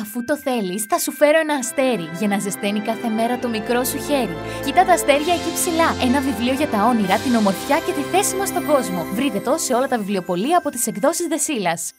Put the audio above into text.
Αφού το θέλεις, θα σου φέρω ένα αστέρι για να ζεσταίνει κάθε μέρα το μικρό σου χέρι. Κοίτα τα αστέρια εκεί ψηλά. Ένα βιβλίο για τα όνειρα, την ομορφιά και τη θέση μας στον κόσμο. Βρείτε το σε όλα τα βιβλιοπολία από τις εκδόσεις Δεσίλας.